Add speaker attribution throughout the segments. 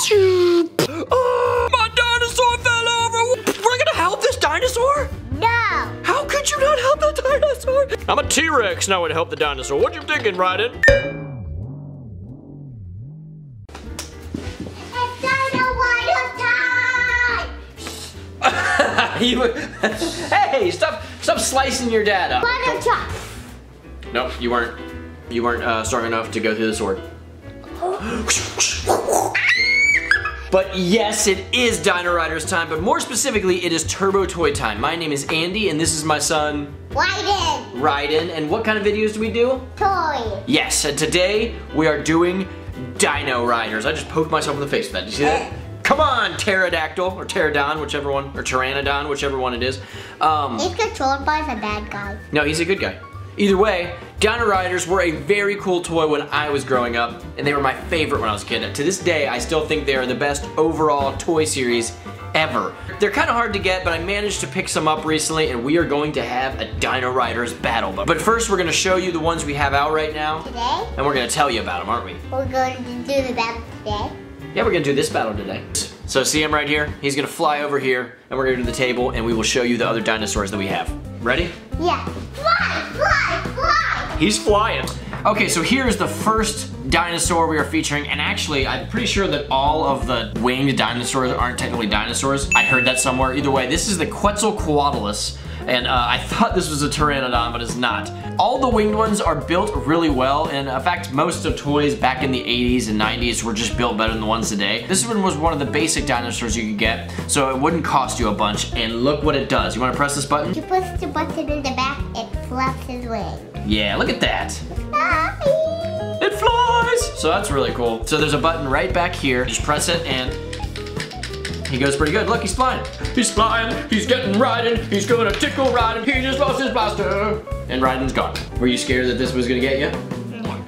Speaker 1: Oh, my dinosaur fell over. We're gonna help this dinosaur?
Speaker 2: No.
Speaker 1: How could you not help the dinosaur? I'm a T-Rex, now I would help the dinosaur. What you thinking, Ryden?
Speaker 2: It's Dino Rider time.
Speaker 1: you, hey, stop, stop slicing your dad up.
Speaker 2: Water truck.
Speaker 1: Nope, you weren't. You weren't uh, strong enough to go through the sword. But yes, it is Dino Riders time, but more specifically, it is Turbo Toy time. My name is Andy, and this is my son,
Speaker 2: Wyden.
Speaker 1: Ryden. And what kind of videos do we do?
Speaker 2: Toy.
Speaker 1: Yes, and today we are doing Dino Riders. I just poked myself in the face with that. Did you see that? Come on, Pterodactyl, or Pterodon, whichever one, or Pteranodon, whichever one it is. Um,
Speaker 2: He's controlled by the bad guy.
Speaker 1: no, he's a good guy. Either way, Dino Riders were a very cool toy when I was growing up, and they were my favorite when I was a kid. To this day, I still think they are the best overall toy series ever. They're kind of hard to get, but I managed to pick some up recently, and we are going to have a Dino Riders battle. But first, we're going to show you the ones we have out right now,
Speaker 2: Today,
Speaker 1: and we're going to tell you about them, aren't we?
Speaker 2: we're going to do the battle today.
Speaker 1: Yeah, we're gonna do this battle today. So see him right here? He's gonna fly over here, and we're gonna do the table, and we will show you the other dinosaurs that we have. Ready?
Speaker 2: Yeah. Fly, fly.
Speaker 1: He's flying. Okay, so here's the first dinosaur we are featuring, and actually, I'm pretty sure that all of the winged dinosaurs aren't technically dinosaurs. I heard that somewhere. Either way, this is the Quetzalcoatlus, and uh, I thought this was a Pteranodon, but it's not. All the winged ones are built really well, and in fact, most of toys back in the 80s and 90s were just built better than the ones today. This one was one of the basic dinosaurs you could get, so it wouldn't cost you a bunch, and look what it does. You wanna press this button?
Speaker 2: You push the button in the back, it flaps his wing.
Speaker 1: Yeah, look at that. It flies! So that's really cool. So there's a button right back here. Just press it and he goes pretty good. Look, he's flying. He's flying. He's getting Ryden. He's gonna tickle Ryden. He just lost his blaster. And Ryden's gone. Were you scared that this was gonna get you?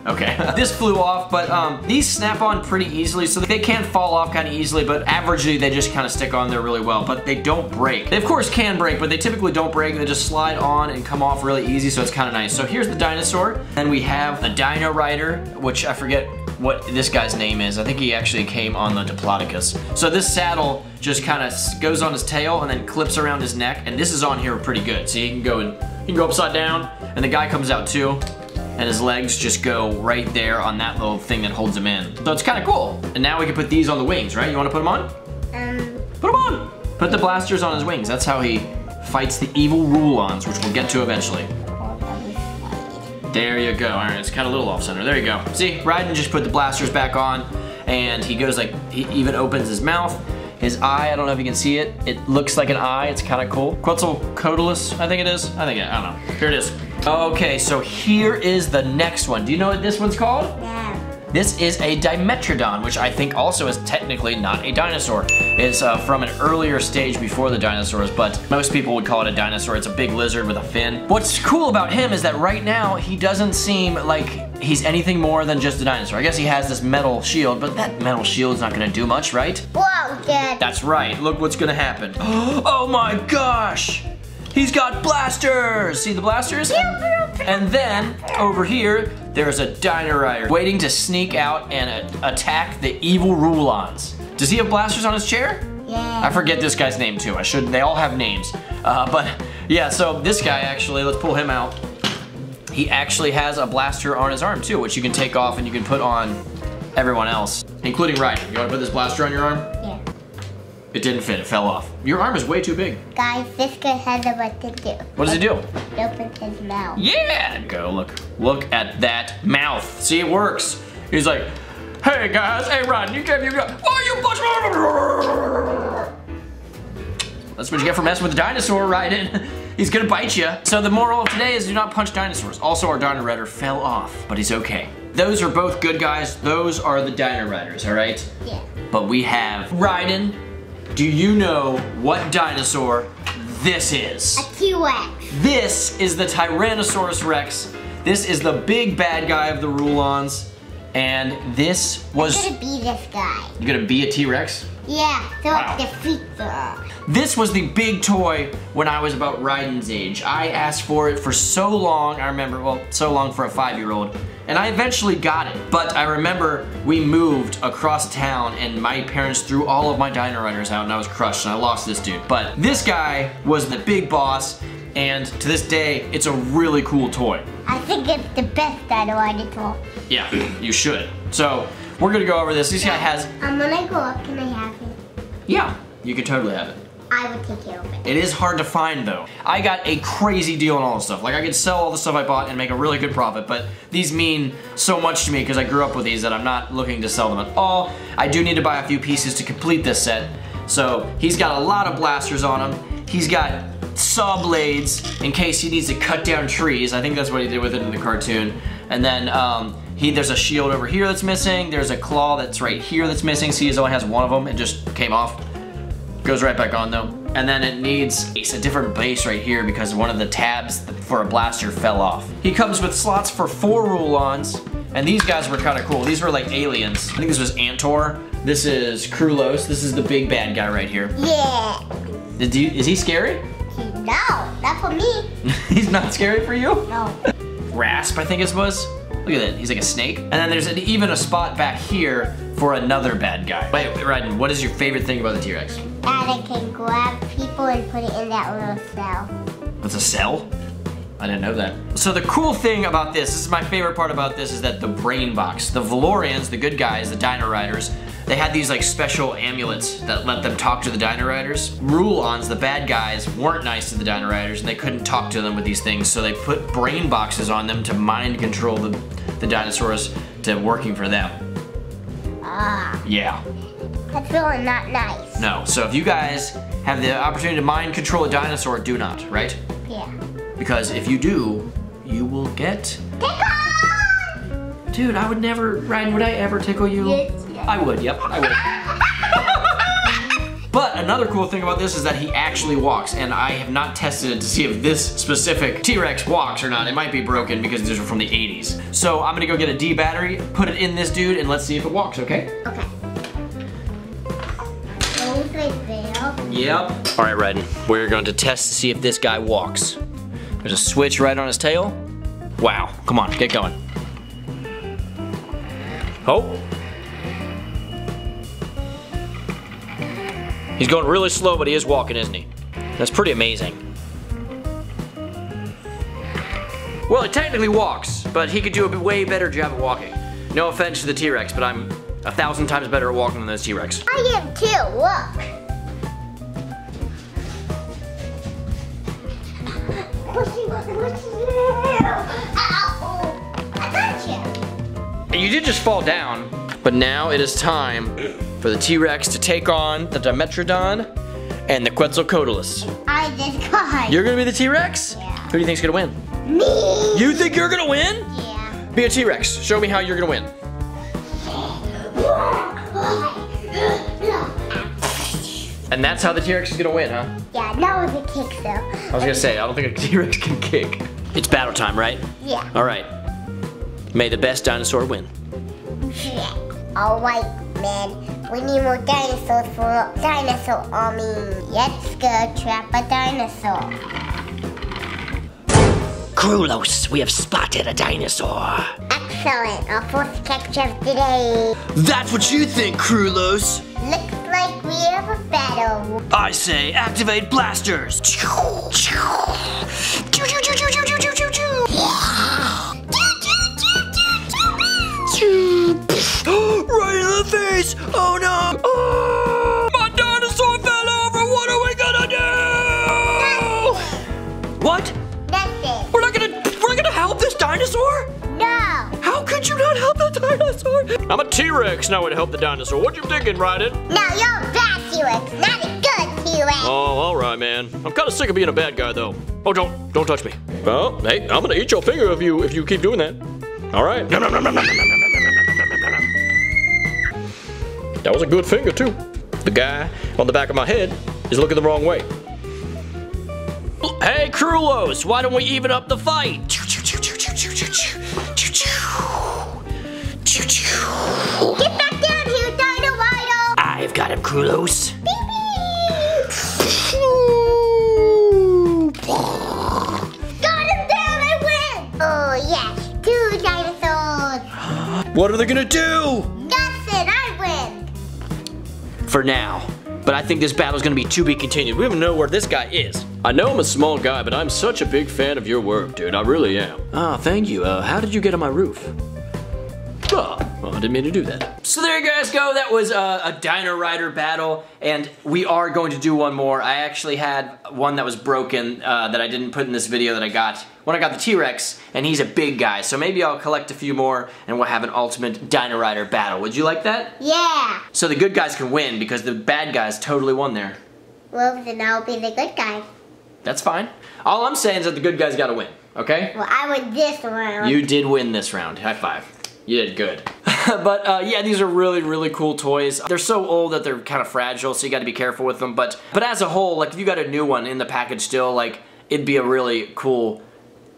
Speaker 1: Okay. this flew off, but um, these snap on pretty easily, so they can fall off kind of easily, but averagely they just kind of stick on there really well, but they don't break. They of course can break, but they typically don't break. They just slide on and come off really easy, so it's kind of nice. So here's the dinosaur, and we have the Dino Rider, which I forget what this guy's name is. I think he actually came on the Diplodocus. So this saddle just kind of goes on his tail and then clips around his neck, and this is on here pretty good. So you can go and you can go upside down, and the guy comes out too and his legs just go right there on that little thing that holds him in. So it's kind of cool. And now we can put these on the wings, right? You want to put them on?
Speaker 2: Um,
Speaker 1: Put them on! Put the blasters on his wings. That's how he fights the evil Rulons, which we'll get to eventually. There you go. All right, it's kind of a little off center. There you go. See, Ryden just put the blasters back on, and he goes like, he even opens his mouth. His eye, I don't know if you can see it. It looks like an eye. It's kind of cool. Quetzalcoatlus, I think it is. I think it, I don't know. Here it is. Okay, so here is the next one. Do you know what this one's called?
Speaker 2: yeah.
Speaker 1: This is a Dimetrodon, which I think also is technically not a dinosaur. It's uh, from an earlier stage before the dinosaurs, but most people would call it a dinosaur. It's a big lizard with a fin. What's cool about him is that right now, he doesn't seem like he's anything more than just a dinosaur. I guess he has this metal shield, but that metal shield's not gonna do much, right?
Speaker 2: Whoa, Dad.
Speaker 1: That's right, look what's gonna happen. Oh my gosh! He's got blasters! See the blasters? And then, over here, there's a Dino Rider waiting to sneak out and attack the evil Rulons. Does he have blasters on his chair?
Speaker 2: Yeah.
Speaker 1: I forget this guy's name too. I should, they all have names. Uh, but yeah, so this guy actually, let's pull him out. He actually has a blaster on his arm too, which you can take off and you can put on everyone else, including Ryden. You wanna put this blaster on your arm?
Speaker 2: Yeah.
Speaker 1: It didn't fit, it fell off. Your arm is way too big.
Speaker 2: Guys, this guy has a to do.
Speaker 1: What does it do?
Speaker 2: It opens his mouth.
Speaker 1: Yeah! Go look. Look at that mouth. See, it works. He's like, hey guys, hey Ryden, you gave you got. Oh, you me! That's what you get for messing with the dinosaur, Ryden. He's gonna bite you. So the moral of today is do not punch dinosaurs. Also, our Dino Rider fell off, but he's okay. Those are both good guys. Those are the Dino Riders, all right?
Speaker 2: Yeah.
Speaker 1: But we have Ryden. Do you know what dinosaur this is?
Speaker 2: A T-Rex.
Speaker 1: This is the Tyrannosaurus Rex. This is the big bad guy of the Rulons. And this
Speaker 2: I'm
Speaker 1: was.
Speaker 2: gonna be this guy.
Speaker 1: You gonna be a T Rex?
Speaker 2: Yeah, so
Speaker 1: Wow.
Speaker 2: I defeat them.
Speaker 1: This was the big toy when I was about Ryden's age. I asked for it for so long, I remember, well, so long for a five year old. and I eventually got it. But I remember we moved across town and my parents threw all of my Dino Riders out and I was crushed and I lost this dude. But this guy was the big boss and to this day, it's a really cool toy.
Speaker 2: I think it's the best Dino toy.
Speaker 1: Yeah, you should. So, we're gonna go over this. This guy has,
Speaker 2: I'm gonna go up. Can I have it?
Speaker 1: yeah, you can totally have it.
Speaker 2: I will take care of it.
Speaker 1: It is hard to find though. I got a crazy deal on all this stuff. Like I could sell all the stuff I bought and make a really good profit, but these mean so much to me because I grew up with these that I'm not looking to sell them at all. I do need to buy a few pieces to complete this set. So he's got a lot of blasters on him. He's got saw blades in case he needs to cut down trees. I think that's what he did with it in the cartoon. And then um, he there's a shield over here that's missing. There's a claw that's right here that's missing. See, he only has one of them. It just came off. Goes right back on though. And then it needs a different base right here because one of the tabs for a blaster fell off. He comes with slots for four Rulons, and these guys were kind of cool. These were like aliens. I think this was Antor. This is Krulos. This is the big bad guy right here.
Speaker 2: Yeah.
Speaker 1: Did you, is he scary?
Speaker 2: For me.
Speaker 1: He's not scary for you?
Speaker 2: No.
Speaker 1: Rasp, I think it was. Look at that, he's like a snake. And then there's an, even a spot back here for another bad guy. Wait, wait, Ryden, what is your favorite thing about the T-Rex?
Speaker 2: And I can grab people and put it in that little cell.
Speaker 1: It's a cell? I didn't know that. So the cool thing about this, this is my favorite part about this, is that the brain box. The Valorians, the good guys, the Dino Riders, they had these like special amulets that let them talk to the Dino Riders. Rulons, the bad guys, weren't nice to the Dino Riders and they couldn't talk to them with these things, so they put brain boxes on them to mind control the, the dinosaurs to working for them.
Speaker 2: Ah,
Speaker 1: Yeah.
Speaker 2: that's really not nice.
Speaker 1: No. So if you guys have the opportunity to mind control a dinosaur, do not, right?
Speaker 2: Yeah.
Speaker 1: Because if you do, you will get
Speaker 2: on!
Speaker 1: Dude, I would never, Ryden, would I ever tickle you?
Speaker 2: Yes.
Speaker 1: I would, yep, I would. but another cool thing about this is that he actually walks, and I have not tested it to see if this specific T-Rex walks or not. It might be broken because these are from the 80s. So I'm gonna go get a D battery, put it in this dude, and let's see if it walks, okay?
Speaker 2: Okay. Hold right there.
Speaker 1: Yep. All right, Ryden, we're going to test to see if this guy walks. There's a switch right on his tail. Wow, come on, get going. Oh. He's going really slow, but he is walking, isn't he? That's pretty amazing. Well, he technically walks, but he could do a way better job at walking. No offense to the T-Rex, but I'm a thousand times better at walking than this T-Rex.
Speaker 2: I am too. Look. Ow! I you.
Speaker 1: You did just fall down, but now it is time for the T-Rex to take on the Dimetrodon and the Quetzalcoatlus.
Speaker 2: I just got
Speaker 1: You're gonna be the T-Rex?
Speaker 2: Yeah.
Speaker 1: Who do you think's gonna win?
Speaker 2: me.
Speaker 1: You think you're gonna win?
Speaker 2: Yeah.
Speaker 1: Be a T-Rex. Show me how you're gonna win. And that's how the T-Rex is gonna win, huh?
Speaker 2: Yeah, that was a kick though.
Speaker 1: I was gonna say, I don't think a T-Rex can kick. It's battle time, right?
Speaker 2: Yeah.
Speaker 1: All right. May the best dinosaur win.
Speaker 2: Yeah. All right, man. We need more dinosaurs for dinosaur army. Let's go trap a dinosaur.
Speaker 3: Krulos, we have spotted a dinosaur.
Speaker 2: Excellent. Our first capture of the day.
Speaker 3: That's what you think, Krulos.
Speaker 2: Looks like we have a battle.
Speaker 3: I say activate blasters.
Speaker 1: I'm a T-Rex, now would help the dinosaur. What you thinking, Ryden?
Speaker 2: No, you're a bad T-Rex, not a good T-Rex.
Speaker 1: Oh, all right, man. I'm kind of sick of being a bad guy, though. Oh, don't, don't touch me. Well, hey, I'm gonna eat your finger if you, if you keep doing that. All right. Nom, nom, nom, nom, nom, nom, nom, nom, nom, nom, nom, nom. That was a good finger too. The guy on the back of my head is looking the wrong way. Hey, Krulos, why don't we even up the fight?
Speaker 3: Krulos.
Speaker 2: Got him down, I win. Oh, yes. Two dinosaurs.
Speaker 3: What are they gonna do?
Speaker 2: Nothing, I win.
Speaker 1: For now. But I think this battle's gonna be to be continued. We don't know where this guy is. I know I'm a small guy, but I'm such a big fan of your work, dude. I really am. Oh, thank you. Uh, how did you get on my roof? Oh, well, I didn't mean to do that. So there you guys go. That was uh, a Dino Rider battle, and we are going to do one more. I actually had one that was broken uh, that I didn't put in this video that I got when I got the T-Rex, and he's a big guy. So maybe I'll collect a few more, and we'll have an ultimate Dino Rider battle. Would you like that?
Speaker 2: Yeah.
Speaker 1: So the good guys can win because the bad guys totally won there.
Speaker 2: Well, then I'll be the good guy.
Speaker 1: That's fine. All I'm saying is that the good guys got to win. Okay?
Speaker 2: Well, I win this round.
Speaker 1: You did win this round. High five. You did good. but uh, yeah, these are really, really cool toys. They're so old that they're kind of fragile, so you got to be careful with them. But but as a whole, like if you got a new one in the package still, like it'd be a really cool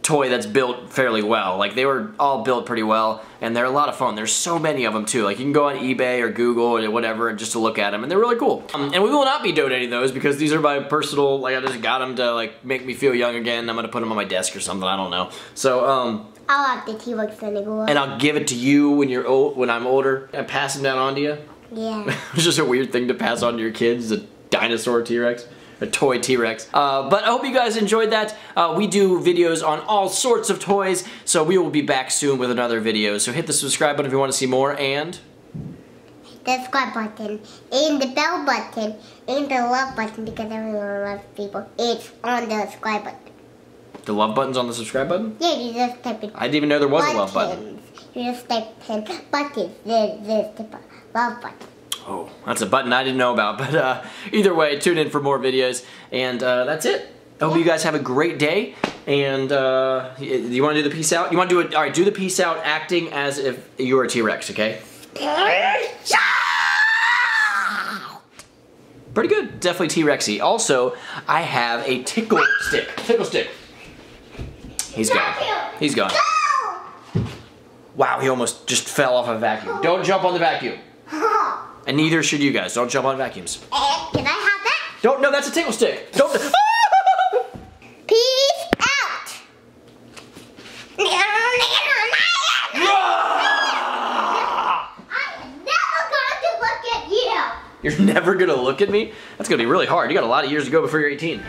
Speaker 1: toy that's built fairly well. Like they were all built pretty well, and they're a lot of fun. There's so many of them too. Like you can go on eBay or Google or whatever just to look at them, and they're really cool. Um, and we will not be donating those because these are my personal. Like I just got them to like make me feel young again. I'm gonna put them on my desk or something. I don't know. So um,
Speaker 2: I'll have the T-Rex
Speaker 1: and I'll give it to you when you're old, when I'm older, and pass them down on to you.
Speaker 2: Yeah.
Speaker 1: it's just a weird thing to pass on to your kids, a dinosaur T-Rex. A toy T-Rex. Uh, but I hope you guys enjoyed that. Uh, we do videos on all sorts of toys, so we will be back soon with another video. So hit the subscribe button if you want to see more, and...
Speaker 2: the subscribe button, and the bell button, and the love button because everyone loves people. It's on the subscribe button.
Speaker 1: The love button's on the subscribe button?
Speaker 2: Yeah, you just type in
Speaker 1: I didn't even know there was a love button.
Speaker 2: buttons. You just type in buttons. This, the love button.
Speaker 1: Oh, that's a button I didn't know about. But uh, either way, tune in for more videos. And uh, that's it. I hope you guys have a great day. And uh, you want to do the peace out? You want to do it? All right, do the peace out acting as if you were a T-Rex, okay? Pretty good. Definitely T-Rexy. Also, I have a tickle stick. Tickle stick. He's gone. He's gone. Wow, he almost just fell off a vacuum. Don't jump on the vacuum. And neither should you guys. Don't jump on vacuums.
Speaker 2: And can I have that?
Speaker 1: Don't. No, that's a tickle stick. Don't.
Speaker 2: Peace out. I'm never going to look at you.
Speaker 1: You're never gonna look at me. That's gonna be really hard. You got a lot of years to go before you're 18.